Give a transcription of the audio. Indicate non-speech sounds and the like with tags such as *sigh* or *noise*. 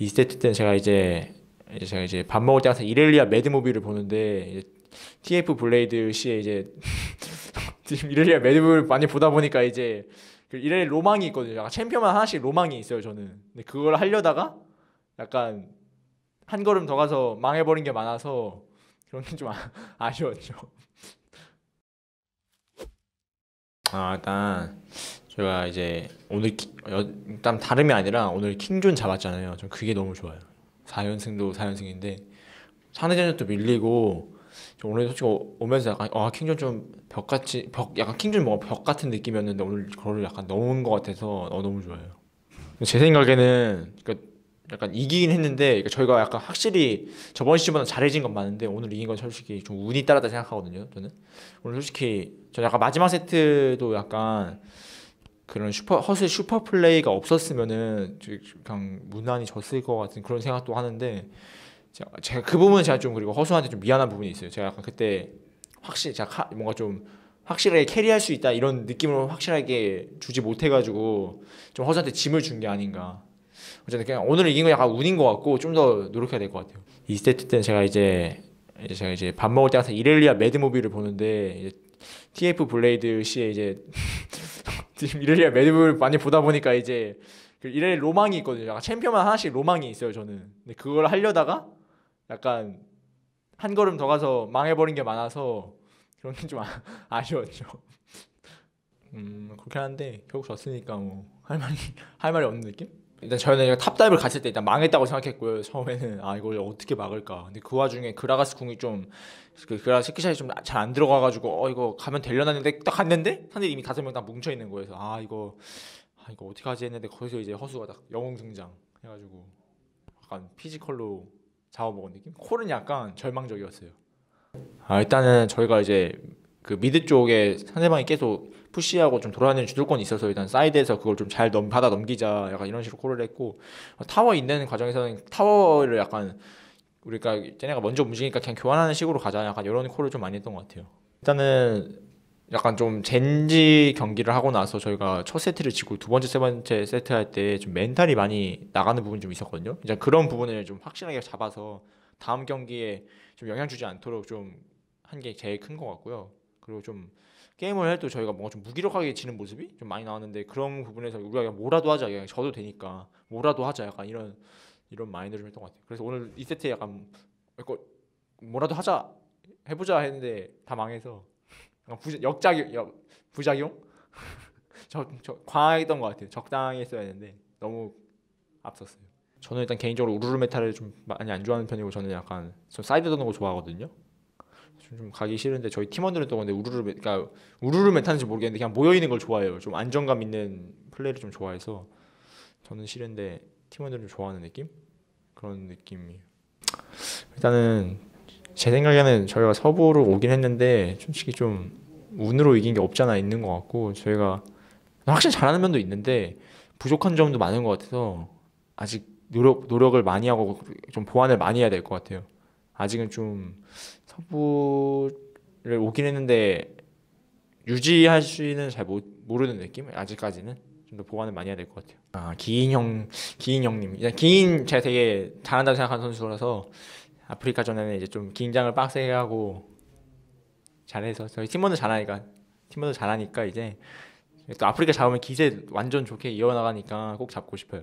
2세트 때는 제가 이제 이제 제가 이제 밥 먹을 때 항상 이렐리아 mad movie를 보는데 TF Blade 씨의 이제 *laughs* 지금 이렐리아 mad movie를 많이 보다 보니까 이제 그 이렐리아 로망이 있거든요. 약간 챔피언마다 하나씩 로망이 있어요, 저는. 근데 그걸 하려다가 약간 한 걸음 더 가서 망해버린 게 많아서 그런 게 좀 아쉬웠죠. 아 일단 제가 이제 오늘 키, 여, 일단 다름이 아니라 오늘 킹존 잡았잖아요. 전 그게 너무 좋아요. 4연승도 4연승인데 상대전도 밀리고 저 오늘 솔직히 오- 오면서 약간 아 킹존 좀 벽같이 벽 약간 킹존 뭔가 벽 같은 느낌이었는데 오늘 그거를 약간 넘은 것 같아서 어, 너무 좋아요. 제 생각에는 그러니까 약간 이기긴 했는데 그러니까 저희가 약간 확실히 저번 시즌보다 잘해진 건 맞는데 오늘 이긴 건 솔직히 좀 운이 따랐다 생각하거든요. 저는 오늘 솔직히 저 약간 마지막 세트도 약간 그런 슈퍼 허수 슈퍼 플레이가 없었으면은 저- 그냥 무난히 졌을 것 같은 그런 생각도 하는데 제가, 그 부분은 제가 좀 그리고 허수한테 좀 미안한 부분이 있어요. 제가 약간 그때 확실히 제가 카- 뭔가 좀 확실하게 carry할 수 있다 이런 느낌을 확실하게 주지 못해가지고 좀 허수한테 짐을 준 게 아닌가. 어쨌든 그냥 오늘 이긴 건 약간 운인 것 같고 좀 더 노력해야 될 것 같아요. 2세트 때는 제가 이제 이제 제가 이제 밥 먹을 때 항상 이렐리아 mad movie를 보는데 이제 TF Blade 씨의 이제 지금 이렐리아 mad movie를 많이 보다 보니까 이제 그 이렐리아 로망이 있거든요. 약간 챔피언마다 하나씩 로망이 있어요, 저는. 근데 그걸 하려다가 약간 한 걸음 더 가서 망해버린 게 많아서 그런 게 좀 *laughs* 아쉬웠죠. 음 그렇긴 한데 결국 졌으니까 뭐 할 말이 할 말이 없는 느낌? 일단 저는 top dive를 갔을 때 일단 망했다고 생각했고요. 처음에는 아 이걸 어떻게 막을까. 근데 그 와중에 그라가스 궁이 좀 그 그라가스 skill shot이 좀 잘 안 들어가가지고 어 이거 가면 되려나 했는데 딱 갔는데 상대 이미 다섯 명 다 뭉쳐 있는 거여서 아 이거 아 이거 어떻게 하지 했는데 거기서 이제 허수가 딱 영웅 등장 해가지고 약간 피지컬로 잡아먹은 느낌. 콜은 약간 절망적이었어요. 아 일단은 저희가 이제 그 mid 쪽에 상대방이 계속 push하고 좀 돌아다니는 주도권이 있어서 일단 사이드에서 그걸 좀 잘 받아 넘기자 약간 이런 식으로 콜을 했고 어, 타워 있는 과정에서는 타워를 약간 우리가 쟤네가 먼저 움직이니까 그냥 교환하는 식으로 가자 약간 이런 콜을 좀 많이 했던 것 같아요. 일단은 약간 좀 젠지 경기를 하고 나서 저희가 첫 세트를 지고 두 번째 세 번째 세트 할 때 좀 멘탈이 많이 나가는 부분이 좀 있었거든요. 이제 그런 부분을 좀 확실하게 잡아서 다음 경기에 좀 영향 주지 않도록 좀 한 게 제일 큰 것 같고요. 그리고 좀 게임을 해도 저희가 뭔가 좀 무기력하게 지는 모습이 좀 많이 나왔는데 그런 부분에서 우리가 뭐라도 하자 그냥 져도 되니까 뭐라도 하자 약간 이런 이런 마인드를 좀 했던 것 같아요. 그래서 오늘 이 세트에 약간 뭐라도 하자 해보자 했는데 다 망해서 약간 부, 역작용 역, 부작용 *laughs* 저, 저 과했던 것 같아요. 적당히 했어야 했는데 너무 앞섰어요. 저는 일단 개인적으로 우르르 meta를 좀 많이 안 좋아하는 편이고 저는 약간 저 사이드 도는 거 좋아하거든요. 좀, 좀 가기 싫은데 저희 팀원들은 또 근데 우르르 메, 그러니까 우르르 meta인지 모르겠는데 그냥 모여 있는 걸 좋아해요. 좀 안정감 있는 플레이를 좀 좋아해서 저는 싫은데 팀원들은 좋아하는 느낌 그런 느낌이에요. 일단은 제 생각에는 저희가 서부로 오긴 했는데 솔직히 좀 운으로 이긴 게 없잖아 있는 것 같고 저희가 확실히 잘하는 면도 있는데 부족한 점도 많은 것 같아서 아직 노력 노력을 많이 하고 좀 보완을 많이 해야 될 것 같아요. 아직은 좀 서부를 오긴 했는데 유지할 수는 잘 못, 모르는 느낌? 아직까지는 좀 더 보완을 많이 해야 될 것 같아요. 아 기인 형, 기인 형님. 일단 기인 제가 되게 잘한다고 생각하는 선수라서 아프리카 전에는 이제 좀 긴장을 빡세게 하고 잘해서 저희 팀원들 잘하니까 팀원들 잘하니까 이제 또 아프리카 잡으면 기세 완전 좋게 이어나가니까 꼭 잡고 싶어요.